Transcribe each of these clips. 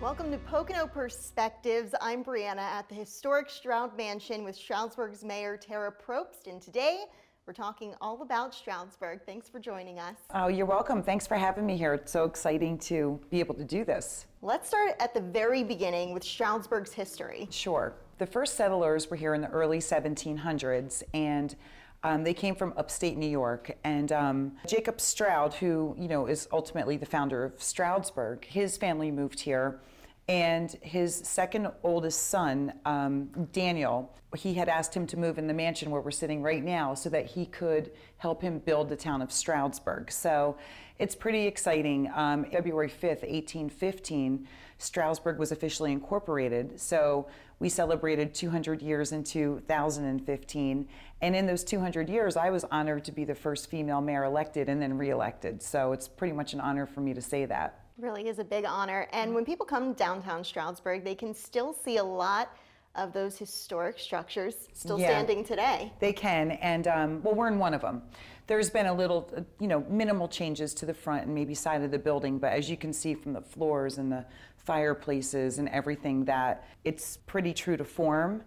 Welcome to Pocono Perspectives. I'm Briana at the historic Stroud Mansion with Stroudsburg's Mayor Tarah Probst, and today we're talking all about Stroudsburg. Thanks for joining us. Oh, you're welcome. Thanks for having me here. It's so exciting to be able to do this. Let's start at the very beginning with Stroudsburg's history. Sure. The first settlers were here in the early 1700s, and um, they came from upstate New York, and um, Jacob Stroud, who you know is ultimately the founder of Stroudsburg, his family moved here and his second oldest son, um, Daniel, he had asked him to move in the mansion where we're sitting right now so that he could help him build the town of Stroudsburg. So it's pretty exciting. Um, February 5th, 1815, Stroudsburg was officially incorporated. So we celebrated 200 years in 2015. And in those 200 years, I was honored to be the first female mayor elected and then reelected. So it's pretty much an honor for me to say that really is a big honor. And when people come downtown Stroudsburg, they can still see a lot of those historic structures still yeah, standing today. They can, and um, well, we're in one of them. There's been a little, you know, minimal changes to the front and maybe side of the building, but as you can see from the floors and the fireplaces and everything, that it's pretty true to form.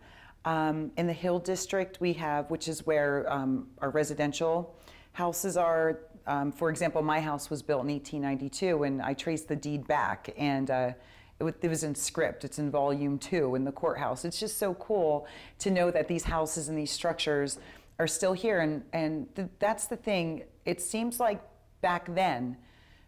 Um, in the Hill District, we have, which is where um, our residential houses are, um, for example, my house was built in 1892, and I traced the deed back, and uh, it, was in script. It's in volume two in the courthouse. It's just so cool to know that these houses and these structures are still here, and and th that's the thing. It seems like back then,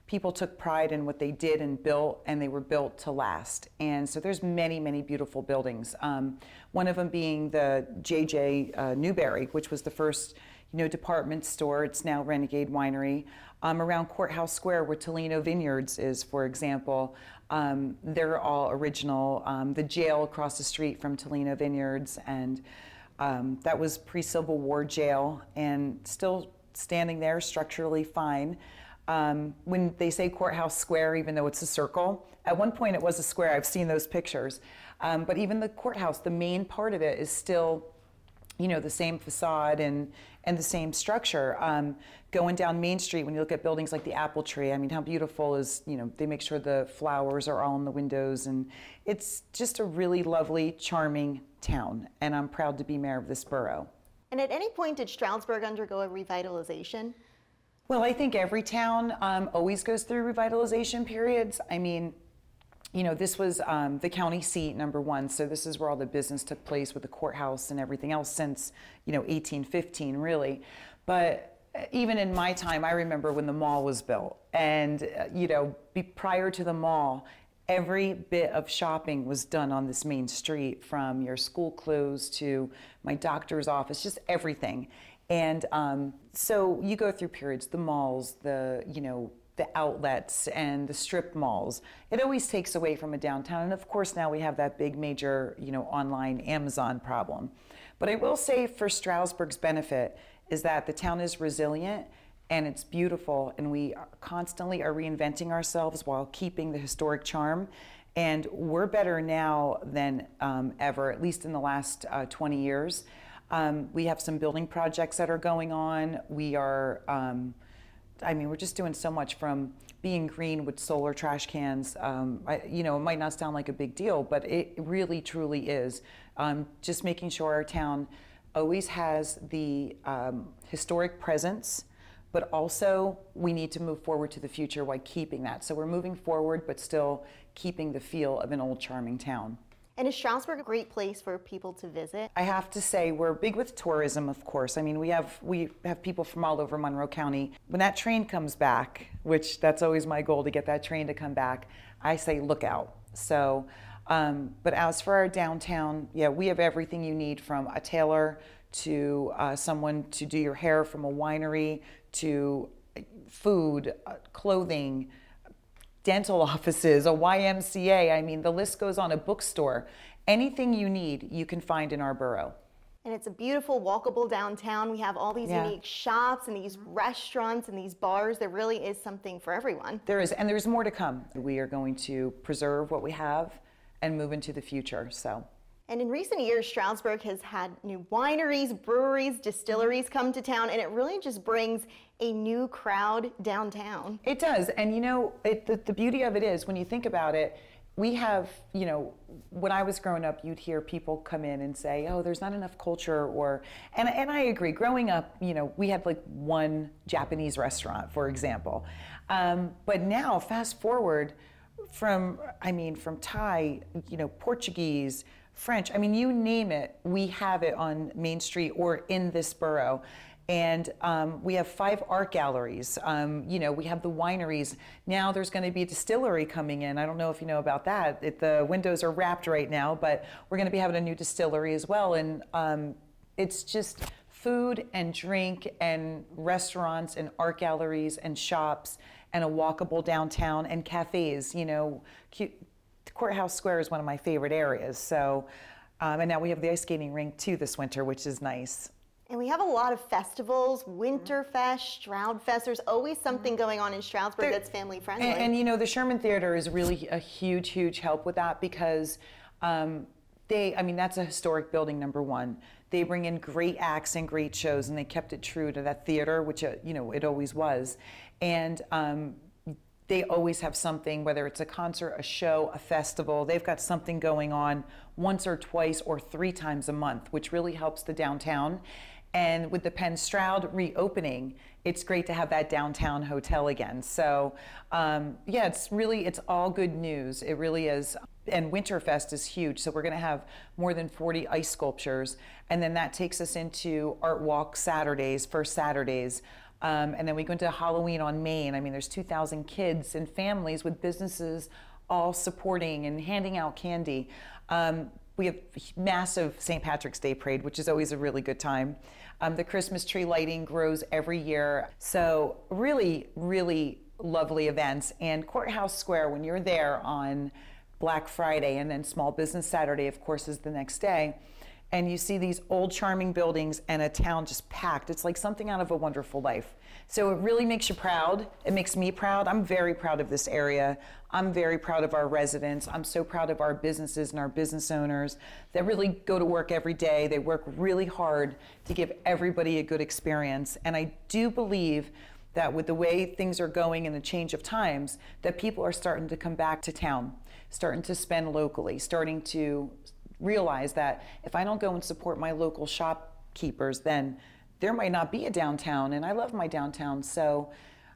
people took pride in what they did and built, and they were built to last. And so there's many, many beautiful buildings. Um, one of them being the JJ uh, Newberry, which was the first you know, department store. It's now Renegade Winery. Um, around Courthouse Square, where Tolino Vineyards is, for example, um, they're all original. Um, the jail across the street from Tolino Vineyards, and um, that was pre-Civil War jail, and still standing there, structurally fine. Um, when they say Courthouse Square, even though it's a circle, at one point it was a square. I've seen those pictures. Um, but even the courthouse, the main part of it is still you know, the same facade and, and the same structure. Um, going down Main Street, when you look at buildings like the Apple Tree, I mean, how beautiful is, you know, they make sure the flowers are all in the windows. And it's just a really lovely, charming town. And I'm proud to be mayor of this borough. And at any point, did Stroudsburg undergo a revitalization? Well, I think every town um, always goes through revitalization periods. I mean, you know, this was um, the county seat, number one. So this is where all the business took place with the courthouse and everything else since, you know, 1815, really. But uh, even in my time, I remember when the mall was built. And, uh, you know, be, prior to the mall, every bit of shopping was done on this main street from your school clothes to my doctor's office, just everything. And um, so you go through periods, the malls, the, you know, the outlets and the strip malls. It always takes away from a downtown. And of course, now we have that big major, you know, online Amazon problem. But I will say for Stroudsburg's benefit is that the town is resilient and it's beautiful and we constantly are reinventing ourselves while keeping the historic charm. And we're better now than um, ever, at least in the last uh, 20 years. Um, we have some building projects that are going on. We are um, I mean, we're just doing so much from being green with solar trash cans. Um, I, you know, it might not sound like a big deal, but it really, truly is. Um, just making sure our town always has the um, historic presence, but also we need to move forward to the future while keeping that. So we're moving forward, but still keeping the feel of an old charming town. And is Stroudsburg a great place for people to visit? I have to say we're big with tourism, of course. I mean, we have we have people from all over Monroe County. When that train comes back, which that's always my goal to get that train to come back, I say look out. So, um, but as for our downtown, yeah, we have everything you need from a tailor to uh, someone to do your hair, from a winery to food, uh, clothing dental offices, a YMCA. I mean, the list goes on, a bookstore. Anything you need, you can find in our borough. And it's a beautiful, walkable downtown. We have all these yeah. unique shops and these restaurants and these bars. There really is something for everyone. There is, and there's more to come. We are going to preserve what we have and move into the future. So. And in recent years, Stroudsburg has had new wineries, breweries, distilleries come to town, and it really just brings a new crowd downtown. It does. And you know, it, the, the beauty of it is when you think about it, we have, you know, when I was growing up, you'd hear people come in and say, "Oh, there's not enough culture," or, and and I agree. Growing up, you know, we had like one Japanese restaurant, for example, um, but now, fast forward from, I mean, from Thai, you know, Portuguese, French. I mean, you name it, we have it on Main Street or in this borough. And um, we have five art galleries. Um, you know, we have the wineries. Now there's going to be a distillery coming in. I don't know if you know about that. It, the windows are wrapped right now, but we're going to be having a new distillery as well. And um, it's just food and drink and restaurants and art galleries and shops and a walkable downtown and cafes. You know, cute, Courthouse Square is one of my favorite areas. So, um, and now we have the ice skating rink too this winter, which is nice. And we have a lot of festivals, Winterfest, Stroudfest. There's always something mm-hmm. going on in Stroudsburg there, that's family friendly. And, and, you know, the Sherman Theater is really a huge, huge help with that because um, they, I mean, that's a historic building, number one. They bring in great acts and great shows, and they kept it true to that theater, which, uh, you know, it always was. And um, they always have something, whether it's a concert, a show, a festival, they've got something going on once or twice or three times a month, which really helps the downtown. And with the Penn Stroud reopening, it's great to have that downtown hotel again. So, um, yeah, it's really, it's all good news. It really is. And Winterfest is huge. So, we're going to have more than 40 ice sculptures. And then that takes us into Art Walk Saturdays, first Saturdays. Um, and then we go into Halloween on Main. I mean, there's 2,000 kids and families with businesses all supporting and handing out candy. Um, we have massive St. Patrick's Day parade, which is always a really good time. Um, the Christmas tree lighting grows every year. So, really, really lovely events. And Courthouse Square, when you're there on Black Friday and then Small Business Saturday, of course, is the next day and you see these old charming buildings and a town just packed. It's like something out of a wonderful life. So it really makes you proud. It makes me proud. I'm very proud of this area. I'm very proud of our residents. I'm so proud of our businesses and our business owners that really go to work every day. They work really hard to give everybody a good experience. And I do believe that with the way things are going and the change of times, that people are starting to come back to town, starting to spend locally, starting to realize that if I don't go and support my local shopkeepers, then there might not be a downtown, and I love my downtown, so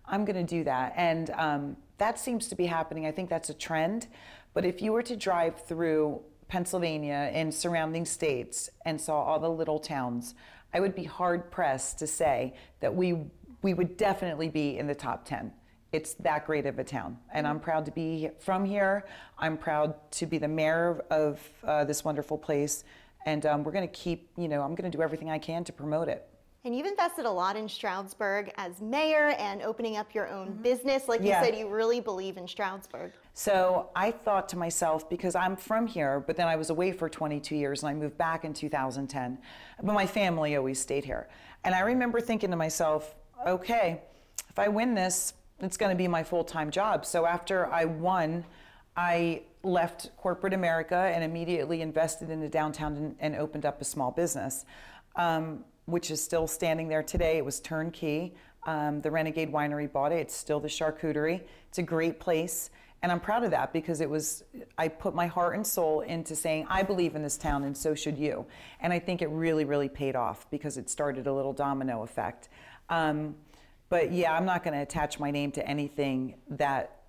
I'm going to do that. And um, that seems to be happening. I think that's a trend. But if you were to drive through Pennsylvania and surrounding states and saw all the little towns, I would be hard pressed to say that we we would definitely be in the top 10 it's that great of a town. And I'm proud to be from here. I'm proud to be the mayor of uh, this wonderful place. And um, we're going to keep, you know, I'm going to do everything I can to promote it. And you've invested a lot in Stroudsburg as mayor and opening up your own mm-hmm. business. Like yeah. you said, you really believe in Stroudsburg. So I thought to myself, because I'm from here, but then I was away for 22 years and I moved back in 2010. But my family always stayed here. And I remember thinking to myself, okay, if I win this, it's going to be my full time job. So after I won, I left corporate America and immediately invested in the downtown and, and opened up a small business, um, which is still standing there today. It was turnkey. Um, the Renegade Winery bought it. It's still the charcuterie. It's a great place. And I'm proud of that because it was, I put my heart and soul into saying, I believe in this town and so should you. And I think it really, really paid off because it started a little domino effect. Um, but yeah, I'm not going to attach my name to anything that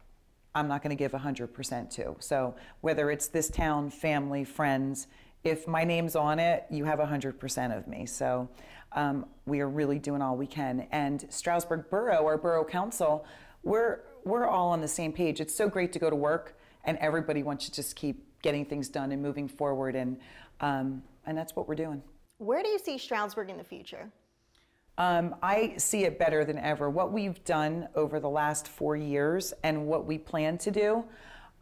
I'm not going to give 100% to. So whether it's this town, family, friends, if my name's on it, you have 100% of me. So um, we are really doing all we can. And Stroudsburg Borough, our borough council, we're we're all on the same page. It's so great to go to work, and everybody wants to just keep getting things done and moving forward, and um, and that's what we're doing. Where do you see Stroudsburg in the future? Um, I see it better than ever. What we've done over the last four years and what we plan to do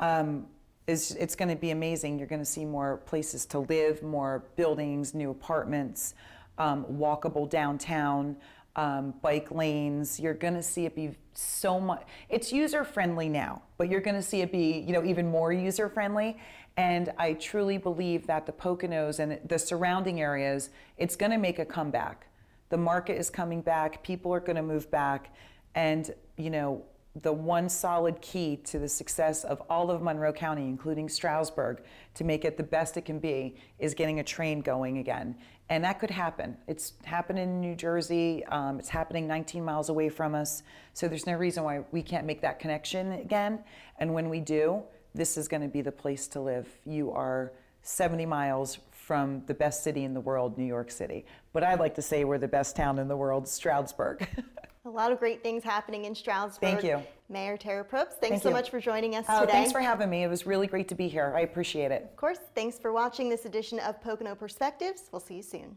um, is it's going to be amazing. You're going to see more places to live, more buildings, new apartments, um, walkable downtown, um, bike lanes. You're going to see it be so much. It's user friendly now, but you're going to see it be you know even more user friendly. And I truly believe that the Poconos and the surrounding areas, it's going to make a comeback the market is coming back, people are going to move back, and you know the one solid key to the success of all of Monroe County, including Stroudsburg, to make it the best it can be, is getting a train going again. And that could happen. It's happening in New Jersey. Um, it's happening 19 miles away from us. So there's no reason why we can't make that connection again. And when we do, this is going to be the place to live. You are 70 miles from the best city in the world, New York City. But I like to say we're the best town in the world, Stroudsburg. A lot of great things happening in Stroudsburg. Thank you. Mayor Tarah Probst, thanks Thank so you. much for joining us oh, today. thanks for having me. It was really great to be here. I appreciate it. Of course, thanks for watching this edition of Pocono Perspectives. We'll see you soon.